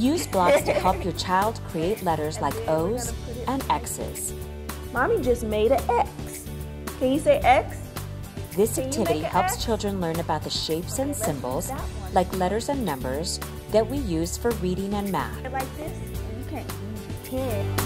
Use blocks to help your child create letters like O's and X's. Mommy just made an X. Can you say X? This activity helps X? children learn about the shapes and symbols, like letters and numbers, that we use for reading and math. Like this? You can't.